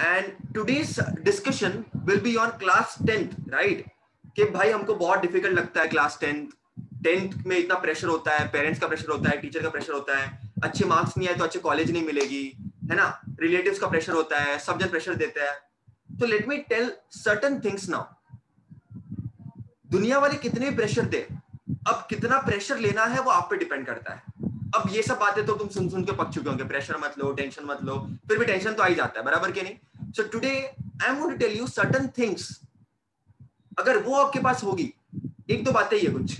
And today's discussion will be on class tenth right कि भाई हमको बहुत डिफ़िकल्ट लगता है क्लास टेंथ टेंथ में इतना प्रेशर होता है पेरेंट्स का प्रेशर होता है टीचर का प्रेशर होता है. अच्छे मार्क्स नहीं आए तो अच्छे कॉलेज नहीं मिलेगी, है ना? रिलेटिव्स का प्रेशर होता है, सब जन प्रेशर देते हैं. तो let me tell certain things now दुनिया वाले कितने प्रेशर दे? अब कितना प्रेशर लेना है वो आप पे डिपेंड करता है. अब ये सब बातें तो तुम सुन सुन के पक चुके होंगे। प्रेशर मत लो टेंशन मत लो, फिर भी टेंशन तो आ ही जाता है, बराबर के नहीं? So today I am to tell you certain things अगर वो आपके पास होगी, एक दो बातें है कुछ।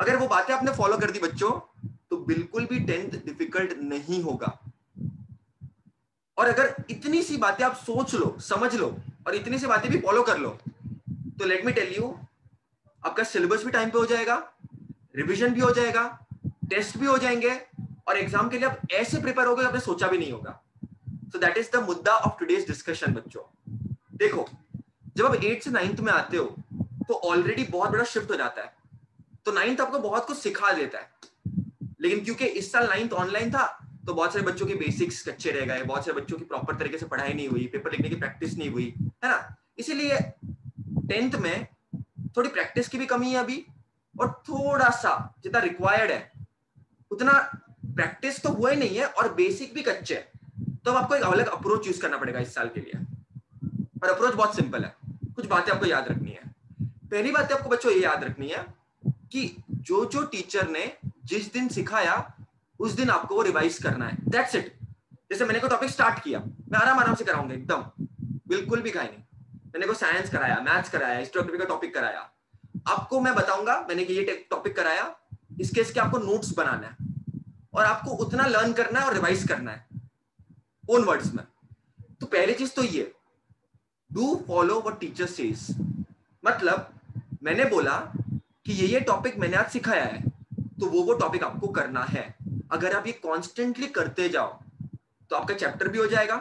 अगर वो बातें आपने फॉलो कर दी बच्चों तो बिल्कुल भी टेंथ डिफ़िकल्ट नहीं होगा। और अगर इतनी सी बातें आप सोच लो, समझ लो, और इतनी सी बातें भी फॉलो कर लो तो लेट मी टेल यू आपका सिलेबस भी टाइम पे हो जाएगा रिवीजन भी हो जाएगा टेस्ट भी हो जाएँगे और एग्ज़ाम के लिए आप ऐसे प्रिपेयर हो गए आपने सोचा भी नहीं होगा। सो दैट इज़ द मुद्दा ऑफ़ टूडेज डिस्कशन बच्चों। देखो, जब आप एट से नाइन्थ में आते हो तो ऑलरेडी बहुत बड़ा शिफ्ट हो जाता है। तो नाइन्थ आपको बहुत कुछ सिखा देता है। लेकिन क्योंकि इस साल नाइन्थ ऑनलाइन था तो बहुत सारे बच्चों के बेसिक्स कच्चे रह गए, बहुत सारे बच्चों की प्रॉपर तरीके से पढ़ाई नहीं हुई पेपर लिखने की प्रैक्टिस नहीं हुई, है ना? इसीलिए टेंथ में थोड़ी प्रैक्टिस की भी कमी है अभी, और थोड़ा सा जितना रिक्वायर्ड है उतना प्रैक्टिस तो हुआ ही नहीं है और बेसिक भी कच्चे है। तो आपको एक अलग अप्रोच यूज़ करना पड़ेगा इस साल के लिए। और अप्रोच बहुत सिंपल है। कुछ बातें आपको याद रखनी है। पहली बात आपको बच्चों ये याद रखनी है कि जो जो टीचर ने जिस दिन सिखाया, उस दिन आपको वो रिवाइज करना है। दैट्स इट जैसे मैंने को टॉपिक स्टार्ट किया, मैं आराम आराम से कराऊँगा एकदम। बिल्कुल भी खाई नहीं। मैंने को साइंस कराया मैथ्स कराया हिस्टोग्राफी का टॉपिक कराया। आपको मैं बताऊँगा मैंने ये टॉपिक कराया इसके इसके आपको नोट्स बनाना है और आपको उतना लर्न करना है और रिवाइज करना है ओन वर्ड्स में। तो पहली चीज़ तो ये do follow what teacher says मतलब मैंने बोला कि ये ये टॉपिक मैंने आज सिखाया है तो वो वो टॉपिक आपको करना है। अगर आप ये कॉन्स्टेंटली करते जाओ तो आपका चैप्टर भी हो जाएगा,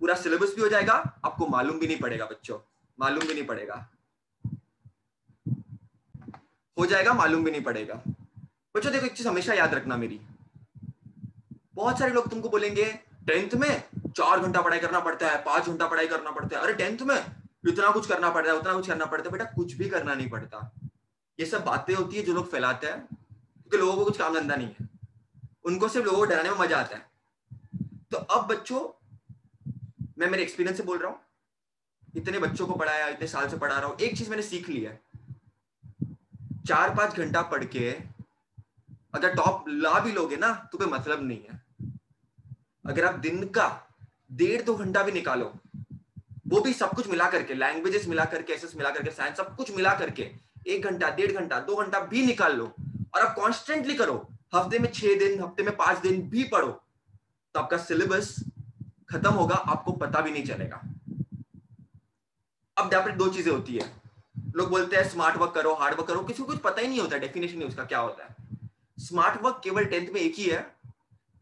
पूरा सिलेबस भी हो जाएगा, आपको मालूम भी नहीं पड़ेगा बच्चों, मालूम भी नहीं पड़ेगा। हो जाएगा, मालूम भी नहीं पड़ेगा। बच्चों, देखो, एक चीज़ हमेशा याद रखना मेरी। बहुत सारे लोग तुमको बोलेंगे, टेंथ में चार घंटा पढ़ाई करना पड़ता है, पाँच घंटा पढ़ाई करना पड़ता है। अरे, टेंथ में इतना कुछ करना पड़ता है, उतना कुछ करना पड़ता है। बेटा, कुछ भी करना नहीं पड़ता। ये सब बातें होती है जो लोग फैलाते हैं, क्योंकि लोगों को कुछ काम धंधा नहीं है। उनको सिर्फ़ लोगों को डराने में मज़ा आता है। तो अब बच्चों, मैं मेरे एक्सपीरियंस से बोल रहा हूँ। इतने बच्चों को पढ़ाया, इतने साल से पढ़ा रहा हूँ। एक चीज़ मैंने सीख ली है। चार पाँच घंटा पढ़ के अगर टॉप ला भी लोगे ना तो कोई मतलब नहीं है। अगर आप दिन का डेढ़ दो घंटा भी निकालो, वो भी सब कुछ मिला करके लैंग्वेजेस मिला करके एसेस मिला करके साइंस सब कुछ मिला करके, एक घंटा, डेढ़ घंटा, दो घंटा भी निकाल लो और आप कॉन्स्टेंटली करो। हफ़्ते में छह दिन, हफ़्ते में पाँच दिन भी पढ़ो तो आपका सिलेबस खत्म होगा, आपको पता भी नहीं चलेगा। अब दो चीज़ें होती है। लोग बोलते हैं स्मार्ट वर्क करो हार्ड वर्क करो. किसी को कुछ पता ही नहीं होता डेफिनेशन नहीं उसका क्या होता है। स्मार्ट वर्क केवल टेंथ में एक ही है।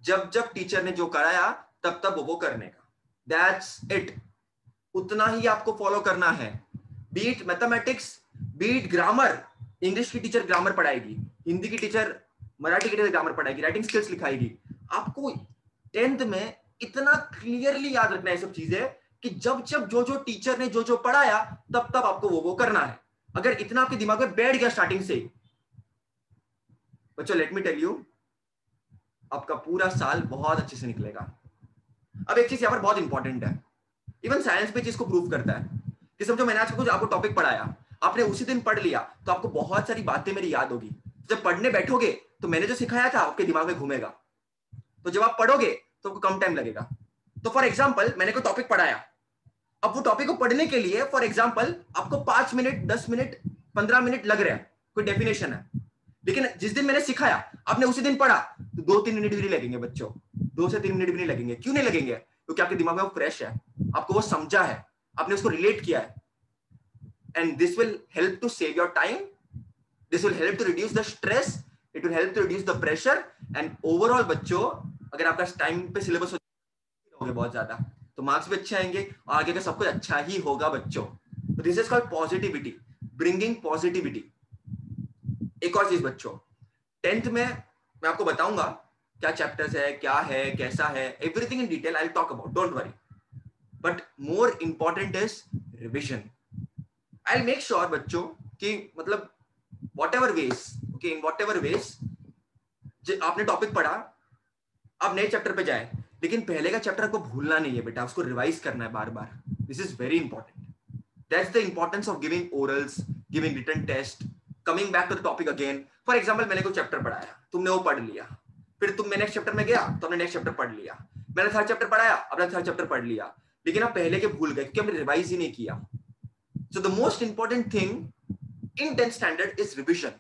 जब जब टीचर ने जो कराया, तब तब वो करने का। दैट्स इट उतना ही आपको फॉलो करना है। Be it mathematics be it grammar English की टीचर ग्रामर पढ़ाएगी। हिंदी की टीचर मराठी की टीचर ग्रामर पढ़ाएगी। राइटिंग स्किल्स लिखाएगी। आपको टेंथ में इतना क्लियरली याद रखना है सब चीज़ें कि जब जब जो जो टीचर ने जो जो पढ़ाया, तब तब आपको वो वो करना है। अगर इतना आपके दिमाग में बैठ गया स्टार्टिंग से, बच्चों लेट मी टेल यू आपका पूरा साल बहुत अच्छे से निकलेगा। अब एक चीज़ यहाँ पर बहुत इंपॉर्टेंट है। इवन साइंस भी चीज़ को प्रूव करता है कि समझो मैंने आज कुछ आपको टॉपिक पढ़ाया, आपने उसी दिन पढ़ लिया तो आपको बहुत सारी बातें मेरी याद होगी। जब पढ़ने बैठोगे तो मैंने जो सिखाया था, आपके दिमाग में घूमेगा। तो जब आप पढ़ोगे तो आपको कम टाइम लगेगा। तो फॉर एग्ज़ाम्पल मैंने कोई टॉपिक पढ़ाया। अब वो टॉपिक को पढ़ने के लिए फॉर एग्ज़ाम्पल आपको पाँच मिनट, दस मिनट, पंद्रह मिनट लग रहे हैं। कोई डेफिनेशन है। लेकिन जिस दिन मैंने सिखाया, आपने उसी दिन पढ़ा तो दो तीन मिनट भी नहीं लगेंगे बच्चों। दो से तीन मिनट भी नहीं लगेंगे। क्यों नहीं लगेंगे? क्योंकि आपके दिमाग में वो फ्रेश है। आपको वो समझा है। आपने उसको रिलेट किया है। And this will help to save your time this will help to reduce the stress it will help to reduce the pressure and overall बच्चों, अगर आपका टाइम पे सिलेबस हो बहुत ज़्यादा। तो मार्क्स भी अच्छे आएँगे और आगे का सब कुछ अच्छा ही होगा बच्चों। तो this is called positivity bringing positivity एक और चीज़ बच्चों टेंथ में मैं आपको बताऊँगा क्या चैप्टर्स है, क्या है, कैसा है everything in detail I talk about don't worry but more important is revision I make sure बच्चों कि मतलब whatever ways okay in whatever ways आपने टॉपिक पढ़ा, आप नए चैप्टर पे जाए। लेकिन पहले का चैप्टर आपको भूलना नहीं है बेटा, उसको रिवाइज करना है बार बार this is very important that's the importance of giving orals giving return test coming back to the topic again for example मैंने कोई चैप्टर पढ़ाया, तुमने वो पढ़ लिया। फिर तुम मैं नेक्स्ट चैप्टर में गया तो नेक्स्ट चैप्टर पढ़ लिया। मैंने थर्ड चैप्टर पढ़ाया अपना थर्ड चैप्टर पढ़ लिया। लेकिन आप पहले के भूल गए, क्योंकि हमने रिवाइज ही नहीं किया। So the most important thing in tenth standard is revision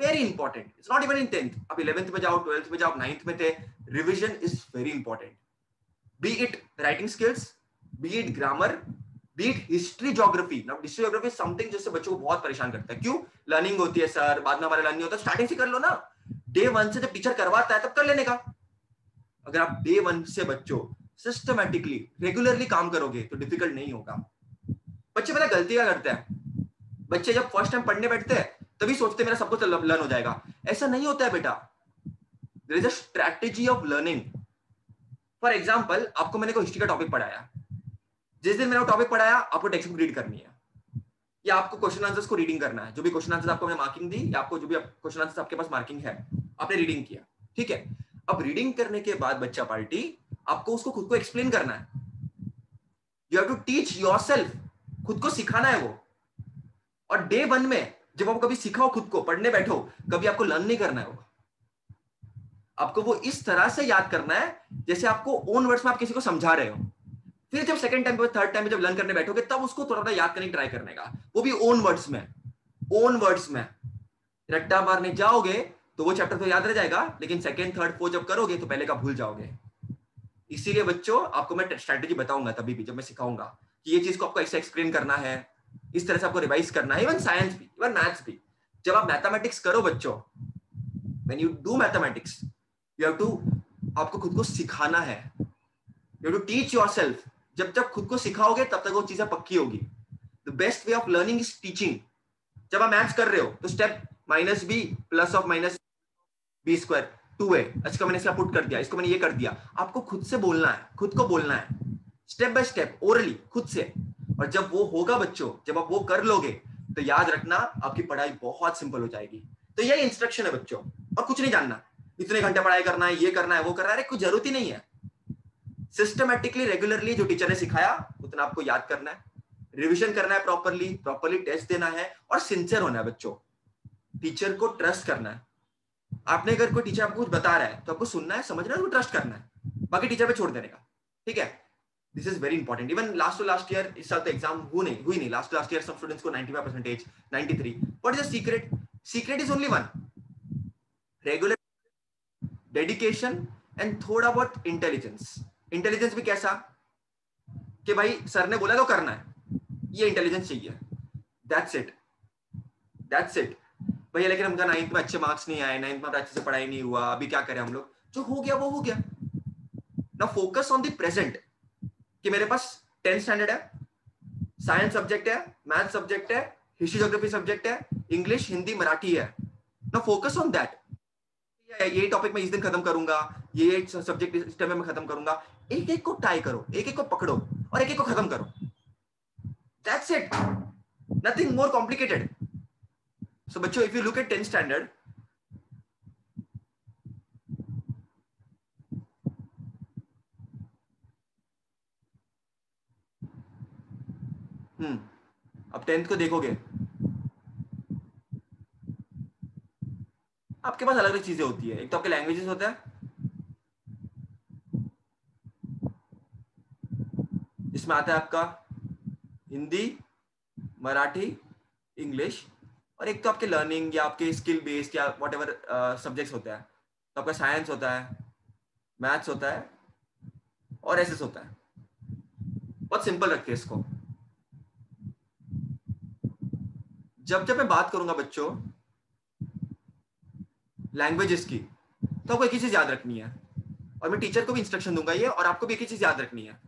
very important it's not even in tenth अब इलेवेंथ में जाओ ट्वेल्थ में जाओ नाइन्थ में थे revision is very important be it writing skills be it grammar be it history geography now history geography something जिससे बच्चों को बहुत परेशान करता है। क्यों? लर्निंग होती है सर बाद में हमारा लर्निंग होता है। स्टार्टिंग से कर लो ना। डे वन से जब टीचर करवाता है, तब कर लेने का। अगर आप डे वन से बच्चों सिस्टमेटिकली रेगुलरली काम करोगे तो डिफ़िकल्ट नहीं होगा। बच्चे पता गलती क्या करते हैं? बच्चे जब फ़र्स्ट टाइम पढ़ने बैठते हैं, तभी सोचते मेरा सब कुछ लर्न हो जाएगा। ऐसा नहीं होता है बेटा। There is a strategy of learning for example आपको मैंने कोई हिस्ट्री का टॉपिक पढ़ाया। जिस दिन मैंने वो टॉपिक पढ़ाया, आपको टेक्स्ट बुक रीड करनी है। या आपको क्वेश्चन आंसर्स को रीडिंग करना है। जो भी क्वेश्चन आंसर आपको मैंने मार्किंग दी, या आपको जो भी क्वेश्चन आंसर आपके पास मार्किंग है, आपने रीडिंग किया। ठीक है? अब रीडिंग करने के बाद, बच्चा पार्टी, आपको उसको खुद को एक्सप्लेन करना है। You have to teach your खुद को सिखाना है वो। और डे वन में, जब आप कभी सिखाओ खुद को, पढ़ने बैठो, कभी आपको लर्न नहीं करना है वो। आपको वो इस तरह से याद करना है, जैसे आपको ओन वर्ड्स में आप किसी को समझा रहे हो। फिर जब सेकंड टाइम पे थर्ड टाइम पे जब लर्न करने बैठोगे, तब उसको थोड़ा थोड़ा याद करने की ट्राई करने का। वो भी ओन वर्ड्स में ओन वर्ड्स में। रट्टा मारने जाओगे तो वो चैप्टर तो याद रह जाएगा, लेकिन सेकंड थर्ड फोर्थ जब करोगे तो पहले का भूल जाओगे। इसीलिए बच्चों, आपको मैं स्ट्रैटेजी बताऊँगा तभी भी, जब मैं सिखाऊँगा कि ये चीज़ को आपको ऐसे एक्सप्लेन करना है, इस तरह से आपको रिवाइज करना है इवन साइंस भी इवन मैथ्स भी। जब आप मैथमेटिक्स करो बच्चों when you do mathematics you have to आपको खुद को सिखाना है। You have to teach yourself जब तक खुद को सिखाओगे, तब तक वो चीज़ें पक्की होगी। The best way of learning is teaching जब आप मैथ्स कर रहे हो तो step minus b plus of minus b square two है अच्छा मैंने इसका पुट कर दिया, इसको मैंने ये कर दिया। आपको खुद से बोलना है, खुद को बोलना है। स्टेप बाय स्टेप ओरली खुद से। और जब वो होगा बच्चों, जब आप वो कर लोगे तो याद रखना, आपकी पढ़ाई बहुत सिंपल हो जाएगी। तो यही इंस्ट्रक्शन है बच्चों। और कुछ नहीं जानना। इतने घंटे पढ़ाई करना है, ये करना है, वो करना है। अरे, कुछ ज़रूरत ही नहीं है। सिस्टमेटिकली रेगुलरली जो टीचर ने सिखाया, उतना आपको याद करना है। रिविजन करना है प्रॉपरली प्रॉपरली टेस्ट देना है और सिंसियर होना है बच्चों। टीचर को ट्रस्ट करना है। आपने अगर कोई टीचर आपको कुछ बता रहा है तो आपको सुनना है, समझना है, उसको ट्रस्ट करना है। बाकी टीचर पे छोड़ देने का। ठीक है? This is very important even last to last year इस साल तो एग्ज़ाम हुई नहीं हुई नहीं। लास्ट लास्ट ईयर सब स्टूडेंट्स को 95 percentage 93 what is the secret secret is only one regular dedication and थोड़ा बहुत इंटेलिजेंस इंटेलिजेंस भी कैसा? कि भाई सर ने बोला तो करना है। ये इंटेलिजेंस चाहिए। दैट्स इट दैट्स इट भैया, लेकिन हमका नाइन्थ में अच्छे मार्क्स नहीं आए। नाइन्थ में अच्छे से पढ़ाई नहीं हुआ। अभी क्या करें हम लोग? जो हो गया, वो हो गया। ना फोकस ऑन द प्रेजेंट कि मेरे पास टेंथ स्टैंडर्ड है। साइंस सब्जेक्ट है। मैथ सब्जेक्ट है। हिस्ट्री जोग्राफी सब्जेक्ट है। इंग्लिश हिंदी मराठी है। ना फोकस ऑन दैट ये टॉपिक मैं इस दिन खत्म करूँगा, ये सब्जेक्ट इस टाइम में खत्म करूँगा। एक एक को टाई करो एक एक को पकड़ो और एक एक को खत्म करो। That's it nothing more complicated so बच्चों if you look at tenth standard hmm अब टेंथ को देखोगे। आपके पास अलग अलग चीज़ें होती है। एक तो आपके लैंग्वेजेस होता है। इसमें आता है आपका हिंदी, मराठी, इंग्लिश, और एक तो आपके लर्निंग या आपके स्किल बेस्ड या वट एवर सब्जेक्ट्स होता है। तो आपका साइंस होता है मैथ्स होता है, और एस होता है। बहुत सिंपल रखते हैं इसको। जब जब मैं बात करूँगा बच्चों लैंग्वेजेस की। तो आपको एक ही चीज़ याद रखनी है। और मैं टीचर को भी इंस्ट्रक्शन दूँगा ये, और आपको भी एक ही चीज़ याद रखनी है।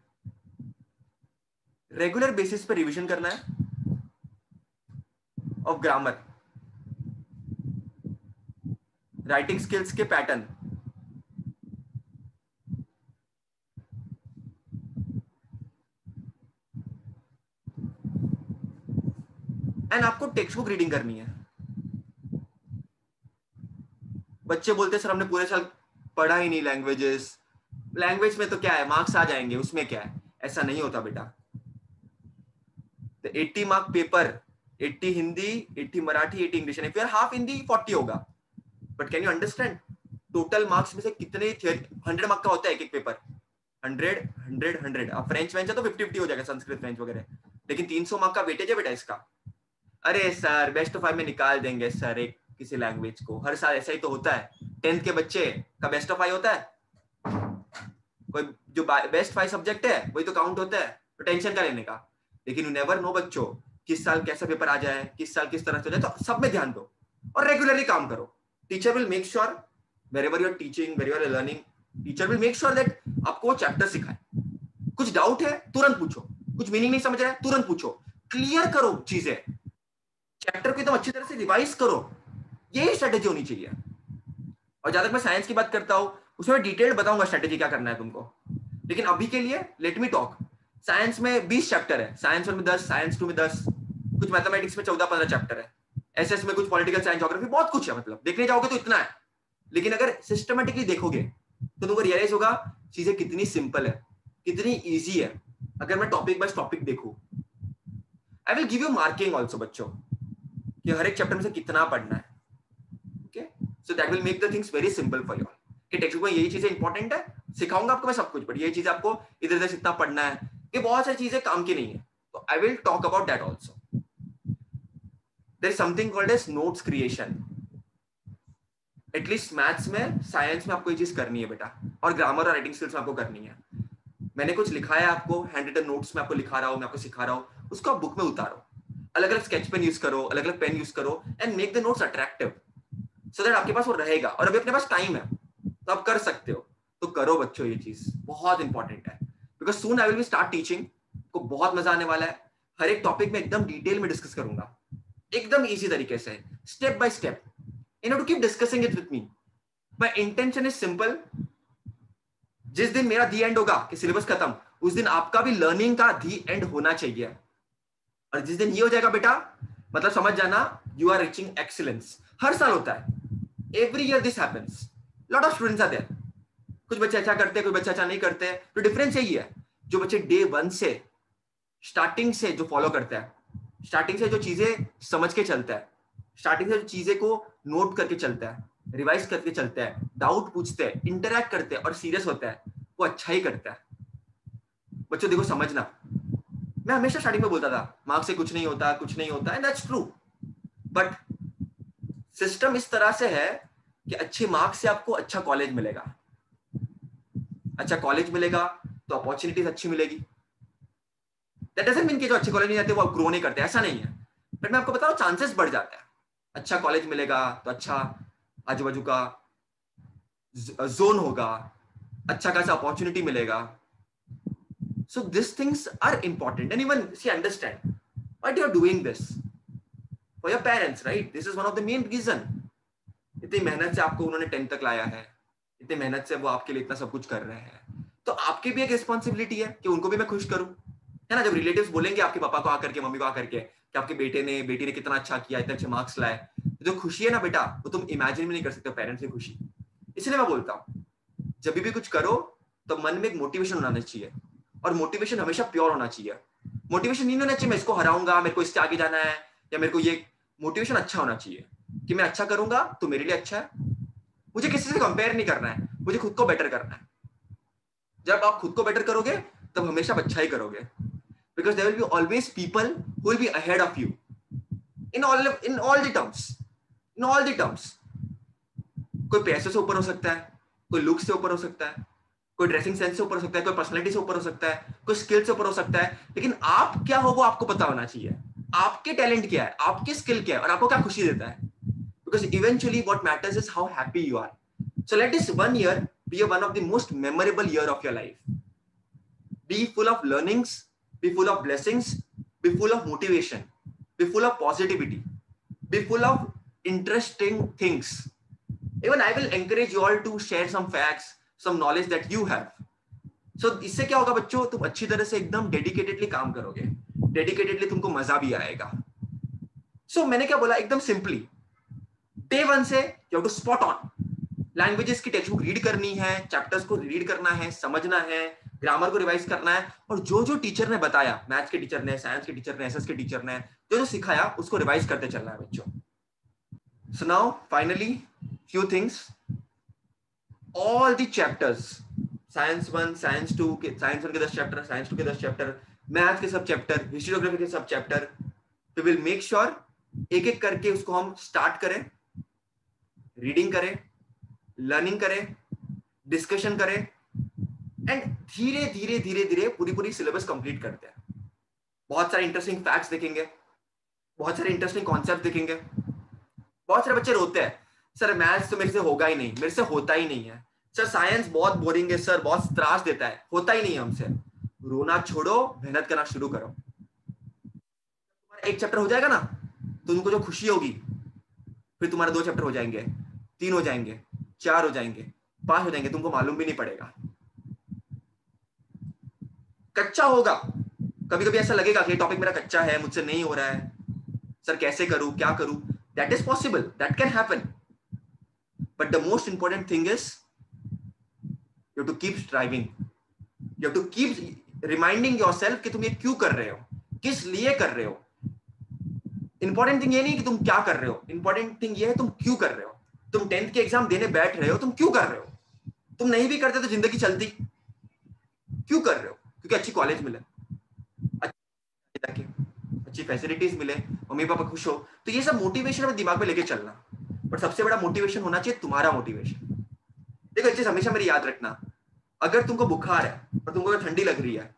रेगुलर बेसिस पर रिविजन करना है। ऑफ़ ग्रामर राइटिंग स्किल्स के पैटर्न एंड आपको टेक्स्ट बुक रीडिंग करनी है। बच्चे बोलते सर, हमने पूरे साल पढ़ा ही नहीं लैंग्वेजेस लैंग्वेज में तो क्या है? मार्क्स आ जाएँगे, उसमें क्या है? ऐसा नहीं होता बेटा। तो 80 mark paper 80 Hindi 80 Marathi 80 English फिर हाफ़ हिंदी 40 होगा। But can you understand total marks में से कितने हंड्रेड मार्क का होता है एक एक पेपर हंड्रेड हंड्रेड हंड्रेड अब फ्रेंच फ्रेंच है तो फिफ्टी फिफ्टी हो जाएगा संस्कृत फ्रेंच वगैरह। लेकिन तीन सौ मार्क का वेटेज है बेटा इसका। अरे सर बेस्ट ऑफ़ फाइव में निकाल देंगे, सर, एक किसी लैंग्वेज को। हर साल ऐसा ही तो होता है। टेंथ के बच्चे का बेस्ट ऑफ़ फाइव होता है। कोई जो बेस्ट फाइव सब्जेक्ट है, वही तो काउंट होता है। तो टेंशन का लेने का? लेकिन यू नेवर नो बच्चों, किस साल कैसा पेपर आ जाए, किस साल किस तरह से जाए तो सब में ध्यान दो। और रेगुलरली काम करो। Teacher will make sure wherever your teaching where your learning teacher will make sure that आपको चैप्टर सिखाए। कुछ डाउट है, तुरंत पूछो। कुछ मीनिंग नहीं समझ रहा है, तुरंत पूछो। क्लियर करो चीज़ें। चैप्टर को एकदम अच्छी तरह से रिवाइज करो। यही स्ट्रेटेजी होनी चाहिए। और जहाँ तक मैं साइंस की बात करता हूँ, उसमें डिटेल बताऊँगा स्ट्रेटेजी क्या करना है तुमको। लेकिन अभी के लिए लेट मी टॉक साइंस में 20 चैप्टर है। साइंस वन में 10 साइंस टू में 10 कुछ मैथमेटिक्स में 14 15 चैप्टर है। एस में कुछ पॉलिटिकल साइंस जोग्राफी बहुत कुछ है मतलब। देखने जाओगे तो इतना है। लेकिन अगर सिस्टमेटिकली देखोगे तो तुमको रियलाइज़ होगा, चीज़ें कितनी सिंपल है, कितनी ईजी है। अगर मैं टॉपिक बाय टॉपिक देखू। I will give you marking also बच्चों, कि हर एक चैप्टर में से कितना पढ़ना है। So that will make the things very simple for you कि टेक्स्ट बुक में यही चीज़ें इंपॉर्टेंट है, सिखाऊँगा आपको मैं सब कुछ बट यही चीज़ आपको इधर इधर इतना पढ़ना है। ये बहुत सारी चीज़ें काम की नहीं है। तो I will talk about that also there something called as notes creation at least maths में साइंस में आपको ये चीज़ करनी है बेटा। और ग्रामर और राइटिंग स्किल्स में आपको करनी है। मैंने कुछ लिखा है आपको हैंड रिटन नोट्स में आपको लिखा रहा हूँ, मैं आपको सिखा रहा हूँ, उसको आप बुक में उतारो। अलग अलग स्केच पेन यूज़ करो अलग अलग पेन यूज़ करो and make the notes attractive so that आपके पास वो रहेगा और अभी अपने पास टाइम है। तो आप कर सकते हो। तो करो बच्चों ये चीज़। बहुत इंपॉर्टेंट है। Because soon I will be start teaching को बहुत मज़ा आने वाला है। हर एक टॉपिक में एकदम डिटेल में डिस्कस करूँगा। एकदम इजी तरीके से। Step by step in to keep discussing it with me my intention is simple जिस दिन मेरा दी एंड होगा, कि सिलेबस खत्म, उस दिन आपका भी लर्निंग का दी एंड होना चाहिए। और जिस दिन ये हो जाएगा बेटा मतलब समझ जाना यू आर रीचिंग एक्सीलेंस हर साल होता है। Every year this happens lot of students are there कुछ बच्चे अच्छा करते हैं कुछ बच्चे अच्छा नहीं करते। हैं तो डिफरेंस यही है। जो बच्चे डे वन से स्टार्टिंग से जो फॉलो करता है स्टार्टिंग से जो चीज़ें समझ के चलता है स्टार्टिंग से जो चीज़ें को नोट करके चलता है रिवाइज करके चलता है डाउट पूछते हैं इंटरेक्ट करते हैं और सीरियस होता है, वो अच्छा ही करता है। बच्चों, देखो, समझना। मैं हमेशा स्टार्टिंग में बोलता था मार्क्स से कुछ नहीं होता, कुछ नहीं होता and that's true but system इस तरह से है कि अच्छे मार्क्स से आपको अच्छा कॉलेज मिलेगा। अच्छा कॉलेज मिलेगा तो अपॉर्चुनिटीज़ अच्छी मिलेगी। दैट मीन कि जो अच्छे कॉलेज नहीं जाते वो ग्रो नहीं करते ऐसा नहीं है। बट मैं आपको बता रहा हूँ चांसेस बढ़ जाता है। अच्छा कॉलेज मिलेगा तो अच्छा आजू बाजू का जोन होगा अच्छा खासा अपॉर्चुनिटी मिलेगा। So these things are important. And even see, understand what are doing this? For your parents, right? This is one of the main reason. इतनी मेहनत से आपको उन्होंने टेंथ तक लाया है। इतनी मेहनत से वो आपके लिए इतना सब कुछ कर रहे हैं। तो आपकी भी एक रिस्पॉन्सिबिलिटी है कि उनको भी मैं खुश करूँ। है ना? जब रिलेटिव बोलेंगे आपके पापा को आकर के मम्मी को आकर के कि आपके बेटे ने बेटी ने कितना अच्छा किया इतने अच्छे मार्क्स लाए तो जो खुशी है ना बेटा वो तुम इमेजिन भी नहीं कर सकते पेरेंट्स की खुशी। इसलिए मैं बोलता हूँ जब भी कुछ करो तो मन में एक मोटिवेशन होना चाहिए। और मोटिवेशन हमेशा प्योर होना चाहिए। मोटिवेशन नहीं होना चाहिए मैं इसको हराऊँगा मेरे को इससे आगे जाना है। या मेरे को ये मोटिवेशन अच्छा होना चाहिए कि मैं अच्छा करूँगा तो मेरे लिए अच्छा है। मुझे किसी से कंपेयर नहीं करना है। मुझे खुद को बेटर करना है। जब आप खुद को बेटर करोगे, तब हमेशा आप अच्छा ही करोगे। Because there will be always people who will be ahead of you in all in all the terms in all the terms कोई पैसे से ऊपर हो सकता है, कोई लुक से ऊपर हो सकता है, कोई ड्रेसिंग सेंस से ऊपर हो सकता है, कोई पर्सनैलिटी से ऊपर हो सकता है, कोई स्किल से ऊपर हो सकता है। लेकिन आप क्या हो वो आपको पता होना चाहिए। आपके टैलेंट क्या है? आपके स्किल क्या है? और आपको क्या खुशी देता है? Because eventually what matters is how happy you are so let this one year be one of the most memorable year of your life be full of learnings be full of blessings be full of motivation be full of positivity be full of interesting things. Even i will encourage you all to share some facts, some knowledge that you have. So इससे क्या होगा बच्चों? तुम अच्छी तरह से एकदम dedicatedly काम करोगे। डेडिकेटेडली तुमको मज़ा भी आएगा। सो so, मैंने क्या बोला? एकदम सिंपली डे वन से you to spot on languages की टेक्स्ट बुक रीड करनी है चैप्टर्स को रीड करना है समझना है ग्रामर को रिवाइज करना है और जो जो टीचर ने बताया मैथ्स के टीचर ने साइंस के टीचर ने एसएस के टीचर ने जो जो सिखाया उसको रिवाइज करते चलना है बच्चों। So now finally few things all the chapters science one science two के साइंस वन के दस चैप्टर साइंस टू के दस चैप्टर मैथ के सब चैप्टर हिस्ट्री के सब chapter we will make sure एक एक करके उसको हम स्टार्ट करें रीडिंग करें लर्निंग करें डिस्कशन करें एंड धीरे धीरे धीरे धीरे पूरी पूरी सिलेबस कंप्लीट करते हैं। बहुत सारे इंटरेस्टिंग फैक्ट्स देखेंगे, बहुत सारे इंटरेस्टिंग कॉन्सेप्ट देखेंगे। बहुत सारे बच्चे रोते हैं, सर मैथ्स तो मेरे से होगा ही नहीं, मेरे से होता ही नहीं है। सर साइंस बहुत बोरिंग है, सर, बहुत त्रास देता है, होता ही नहीं हमसे। रोना छोड़ो, मेहनत करना शुरू करो। तुम्हारा एक चैप्टर हो जाएगा ना तो तुमको जो खुशी होगी, फिर तुम्हारे दो चैप्टर हो जाएँगे। तीन हो जाएँगे, चार हो जाएँगे, पाँच हो जाएँगे, तुमको मालूम भी नहीं पड़ेगा। कच्चा होगा। कभी कभी ऐसा लगेगा कि टॉपिक मेरा कच्चा है, मुझसे नहीं हो रहा है। सर, कैसे करूँ, क्या करूँ? That is possible that can happen but the most important thing is you to keep striving you to keep reminding yourself कि तुम ये क्यों कर रहे हो? किस लिए कर रहे हो? इंपॉर्टेंट थिंग ये नहीं कि तुम क्या कर रहे हो। इंपॉर्टेंट थिंग ये है, तुम क्यों कर रहे हो? तुम टेंथ के एग्ज़ाम देने बैठ रहे हो, तुम क्यों कर रहे हो? तुम नहीं भी करते तो ज़िंदगी चलती। क्यों कर रहे हो? क्योंकि अच्छी कॉलेज मिले। अच्छी फैसिलिटीज़ मिले, मम्मी पापा खुश हो। तो ये सब मोटिवेशन अपने दिमाग में लेके चलना। बट सबसे बड़ा मोटिवेशन होना चाहिए तुम्हारा मोटिवेशन देखो चीज़ हमेशा मेरी याद रखना। अगर तुमको बुखार है और तुमको ठंडी लग रही है,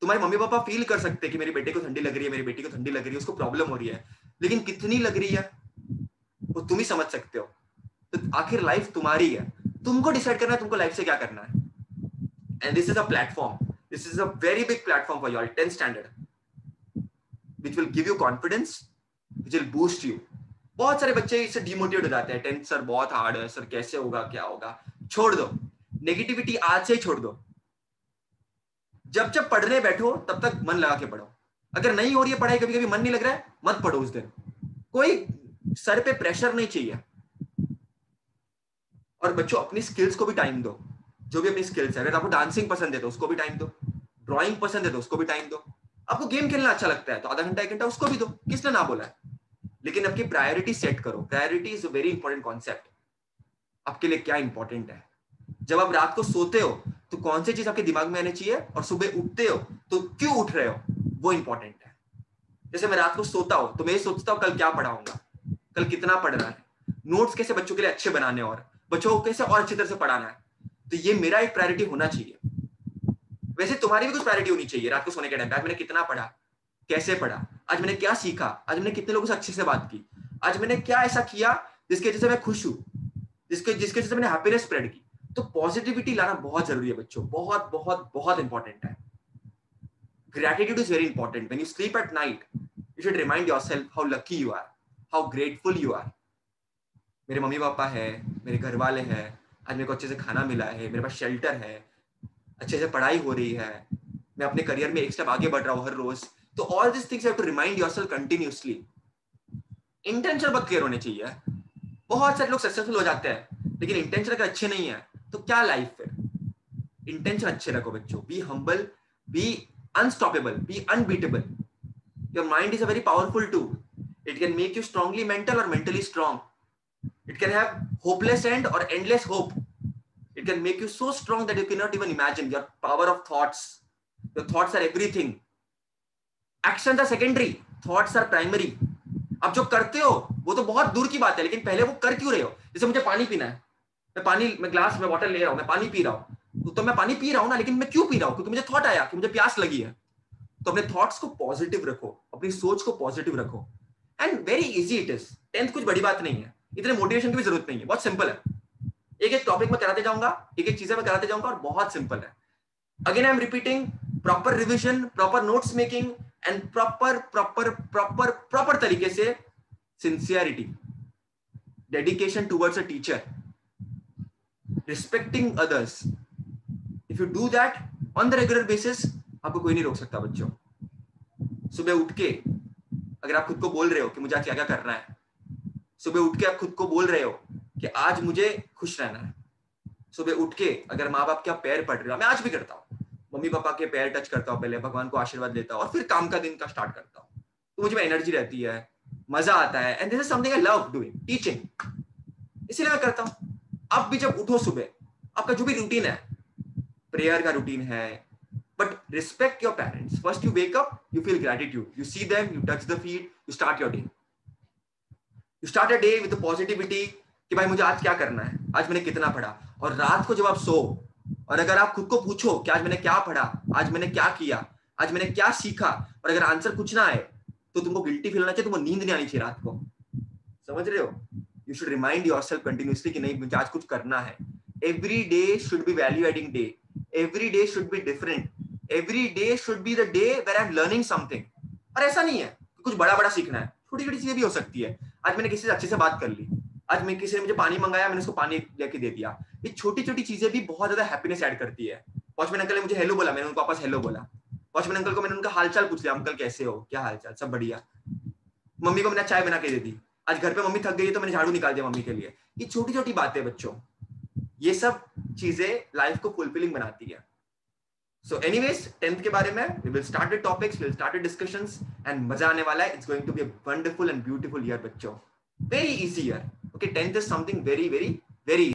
तुम्हारे मम्मी पापा फील कर सकते हैं कि मेरे बेटे को ठंडी लग रही है, मेरी बेटी को ठंडी लग रही है, उसको प्रॉब्लम हो रही है, लेकिन कितनी लग रही है, वो तुम ही समझ सकते हो। तो आखिर लाइफ तुम्हारी है। तुमको डिसाइड करना है, तुमको लाइफ से क्या करना है। And this is a platform this is a very big platform for your tenth standard which will give you confidence which will boost you बहुत सारे बच्चे इससे डिमोटिवेट हो जाते हैं। टेंथ सर बहुत हार्ड है सर कैसे होगा, क्या होगा? छोड़ दो। नेगेटिविटी आज से ही छोड़ दो। जब जब पढ़ने बैठो, तब तक मन लगा के पढ़ो। अगर नहीं हो रही है पढ़ाई कभी कभी मन नहीं लग रहा है, मत पढ़ो उस दिन। कोई सर पे प्रेशर नहीं चाहिए। और बच्चों, अपनी स्किल्स को भी टाइम दो। जो भी अपनी स्किल्स है, अगर आपको डांसिंग पसंद है तो उसको भी टाइम दो। ड्राइंग पसंद है तो उसको भी टाइम दो। आपको गेम खेलना अच्छा लगता है तो आधा घंटा, एक घंटा उसको भी दो। किसने ना बोला है? लेकिन आपकी प्रायोरिटी सेट करो। Priority is a very important concept आपके लिए क्या इंपॉर्टेंट है? जब आप रात को सोते हो तो कौन सी चीज़ आपके दिमाग में आनी चाहिए और सुबह उठते हो तो क्यों उठ रहे हो? वो इंपॉर्टेंट है। जैसे मैं रात को सोता हूँ तो मैं सोचता हूँ कल क्या पढ़ाऊँगा? कल कितना पढ़ना है? नोट्स कैसे बच्चों के लिए अच्छे बनाने और बच्चों को कैसे और अच्छी तरह से पढ़ाना है? तो ये मेरा एक प्रायोरिटी होना चाहिए। वैसे तुम्हारी भी कुछ प्रायोरिटी होनी चाहिए रात को सोने के टाइम आज मैंने कितना पढ़ा? कैसे पढ़ा? आज मैंने क्या सीखा? आज मैंने कितने लोगों से अच्छे से बात की? आज मैंने क्या ऐसा किया जिसके वजह से मैं खुश हूँ? जिसके जिसके वजह से मैंने हैप्पीनेस स्प्रेड की? तो पॉजिटिविटी लाना बहुत ज़रूरी है बच्चों, बहुत बहुत बहुत इंपॉर्टेंट है। Gratitude is very important when you sleep at night you should remind yourself how lucky you are how grateful you are मेरे मम्मी पापा है, मेरे घर वाले हैं, आज मेरे को अच्छे से खाना मिला है, मेरे पास शेल्टर है, अच्छे से पढ़ाई हो रही है, मैं अपने करियर में एक स्टेप आगे बढ़ रहा हूँ हर रोज तो all this things have to remind yourself continuously intention बहुत क्लियर होने चाहिए। बहुत सारे लोग सक्सेसफुल हो जाते हैं, लेकिन इंटेंशन अगर अच्छे नहीं है तो क्या लाइफ फिर इंटेंशन अच्छे रखो बच्चों। Be humble be unstoppable be unbeatable your mind is a very powerful to it can make you strongly mental और mentally strong it can have hopeless and और endless hope it can make you so strong that you can not even imagine your power of thoughts your thoughts are everything action the secondary thoughts are primary अब जो करते हो, वो तो बहुत दूर की बात है, लेकिन पहले वो कर क्यों रहे हो? जैसे मुझे पानी पीना है। मैं पानी, मैं ग्लास में वाटर ले रहा हूँ, मैं पानी पी रहा हूँ। तो मैं पानी पी रहा हूँ ना, लेकिन मैं क्यों पी रहा हूँ? क्योंकि मुझे थॉट आया कि मुझे प्यास लगी है। तो अपने थॉट्स को पॉजिटिव रखो, अपनी सोच को पॉजिटिव रखो। And very easy it is tenth कुछ बड़ी बात नहीं है। इतने मोटिवेशन की भी ज़रूरत नहीं है। बहुत सिंपल है। एक एक टॉपिक में कराते जाऊँगा, एक एक चीज़ें मैं कराते जाऊँगा और बहुत सिंपल है। Again I am repeating proper revision proper notes making and proper proper proper proper तरीके से sincerity dedication towards a teacher respecting others if you do that on the regular basis आपको कोई नहीं रोक सकता बच्चों। सुबह उठ के अगर आप खुद को बोल रहे हो कि मुझे क्या क्या करना है, सुबह उठ के आप खुद को बोल रहे हो कि आज मुझे खुश रहना है। सुबह उठ के अगर माँ बाप क्या पैर पड़ रहे हो, मैं आज भी करता हूँ। मम्मी पापा के पैर टच करता हूँ, पहले भगवान को आशीर्वाद लेता हूँ और फिर काम का दिन का स्टार्ट करता हूँ। तो मुझे एनर्जी रहती है, मज़ा आता है and this is something I love doing teaching इसीलिए मैं करता हूँ। अब भी जब उठो सुबह, आपका जो भी रूटीन है प्रेयर का रूटीन है but respect your parents first you wake up you feel gratitude you see them you touch the feet you start your day you start a day with positivity कि भाई मुझे आज क्या करना है? आज मैंने कितना पढ़ा? और रात को जब आप सो, और अगर आप खुद को पूछो कि आज मैंने क्या पढ़ा? आज मैंने क्या किया? आज मैंने क्या सीखा? और अगर आंसर कुछ ना आए तो तुमको गिल्टी फील होना चाहिए, तुमको नींद नहीं आनी चाहिए रात को। समझ रहे हो? You should remind yourself continuously नहीं, मुझे आज कुछ करना है। Every day should be value adding day every day should be different every day should be the day where I am learning something और ऐसा नहीं है कुछ बड़ा बड़ा सीखना है। छोटी छोटी चीज़ें भी हो सकती है। आज मैंने किसी से अच्छे से बात कर ली। आज मैं किसी ने मुझे पानी मंगाया, मैंने उसको पानी लेके दे दिया। ये छोटी छोटी चीज़ें भी बहुत ज़्यादा हैप्पीनेस ऐड करती है। वॉचमैन अंकल ने मुझे हेलो बोला, मैंने उनको वापस हेलो बोला। वॉचमैन अंकल को मैंने उनका हालचाल पूछ लिया अंकल कैसे हो? क्या हालचाल? सब बढ़िया? मम्मी को मैंने चाय बना के दे दी। आज घर पे मम्मी थक गई है तो मैंने झाड़ू निकाल दिया मम्मी के लिए। ये छोटी छोटी बातें बच्चों। ये सब चीज़ें लाइफ को फुलफिलिंग बनाती है। सो एनीवेज टेंथ के बारे में we will start topics will start discussions and मज़ा आने वाला है। It's going to be wonderful and beautiful year बच्चों। Very easy year okay 10th is something very very very